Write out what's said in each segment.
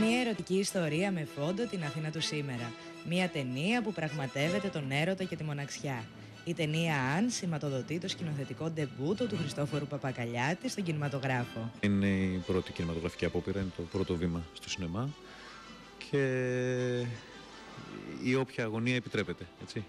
Μια ερωτική ιστορία με φόντο την Αθήνα του σήμερα. Μια ταινία που πραγματεύεται τον έρωτα και τη μοναξιά. Η ταινία Αν σηματοδοτεί το σκηνοθετικό ντεμπούτο του Χριστόφορου Παπακαλιάτη στον κινηματογράφο. Είναι η πρώτη κινηματογραφική απόπειρα, είναι το πρώτο βήμα στο σινεμά και η όποια αγωνία επιτρέπεται, έτσι.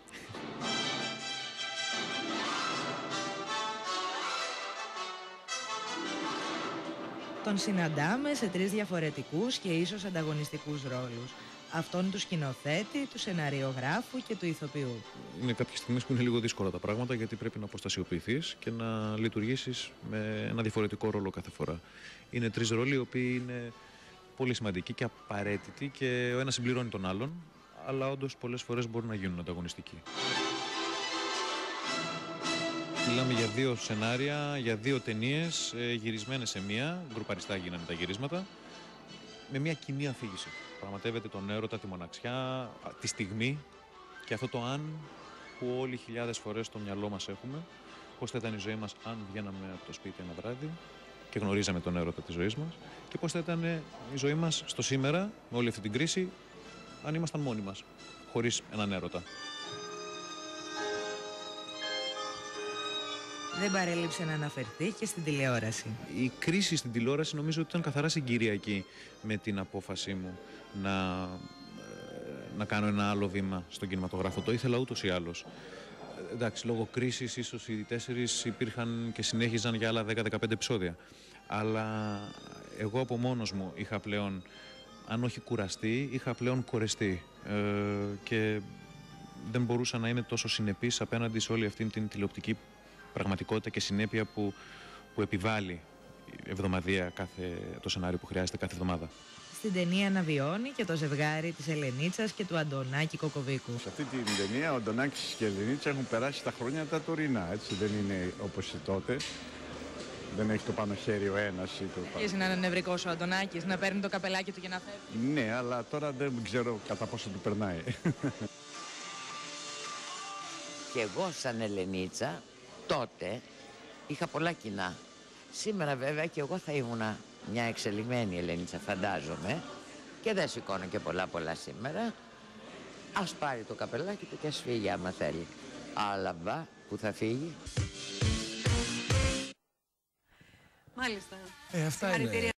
Τον συναντάμε σε τρεις διαφορετικούς και ίσως ανταγωνιστικούς ρόλους. Αυτόν του σκηνοθέτη, του σεναριογράφου και του ηθοποιού. Είναι κάποιες στιγμές που είναι λίγο δύσκολα τα πράγματα γιατί πρέπει να αποστασιοποιηθείς και να λειτουργήσεις με ένα διαφορετικό ρόλο κάθε φορά. Είναι τρεις ρόλοι οι οποίοι είναι πολύ σημαντικοί και απαραίτητοι και ο ένας συμπληρώνει τον άλλον, αλλά όντως πολλές φορές μπορούν να γίνουν ανταγωνιστικοί. Μιλάμε για δύο σενάρια, για δύο ταινίες γυρισμένες σε μία. Γκρουπαριστά γίνανε τα γυρίσματα. Με μια κοινή αφήγηση. Πραγματεύεται τον έρωτα, τη μοναξιά, τη στιγμή και αυτό το αν που όλοι χιλιάδες φορές στο μυαλό μας έχουμε. Πώς θα ήταν η ζωή μας αν βγαίναμε από το σπίτι ένα βράδυ και γνωρίζαμε τον έρωτα της ζωής μας και πώς θα ήταν η ζωή μας στο σήμερα με όλη αυτή την κρίση αν ήμασταν μόνοι μας, χωρίς έναν έρωτα. Δεν παρέλειψε να αναφερθεί και στην τηλεόραση. Η κρίση στην τηλεόραση νομίζω ότι ήταν καθαρά συγκυριακή με την απόφασή μου να, ε, να κάνω ένα άλλο βήμα στον κινηματογράφο. Το ήθελα ούτως ή άλλως. Ε, εντάξει, λόγω κρίσης ίσως οι τέσσερις υπήρχαν και συνέχιζαν για άλλα 10-15 επεισόδια. Αλλά εγώ από μόνος μου είχα πλέον, αν όχι κουραστεί, είχα πλέον κορεστεί. Ε, και δεν μπορούσα να είμαι τόσο συνεπής απέναντι σε όλη αυτή την τηλεοπτική πραγματικότητα και συνέπεια που, που επιβάλλει εβδομαδία κάθε, το σενάριο που χρειάζεται κάθε εβδομάδα. Στην ταινία αναβιώνει και το ζευγάρι της Ελενίτσας και του Αντωνάκη Κοκοβίκου. Σε αυτή την ταινία ο Αντωνάκης και η Ελενίτσα έχουν περάσει τα χρόνια τα τωρινά, έτσι δεν είναι όπως οι τότε. Δεν έχει το πάνω χέρι ο ένας ή το πάνω. Ποιος να είναι νευρικός ο Αντωνάκης, να παίρνει το καπελάκι του και να φεύγει. Ναι, αλλά τώρα δεν ξέρω κατά πόσο του περνάει. Και εγώ σαν Ελενίτσα τότε είχα πολλά κοινά. Σήμερα βέβαια και εγώ θα ήμουνα μια εξελιγμένη Ελένητσα φαντάζομαι και δεν σηκώνω και πολλά πολλά σήμερα. Ας πάρει το καπελάκι του και ας φύγει άμα θέλει. Αλλά μπα που θα φύγει. Μάλιστα. Ε, αυτά είναι.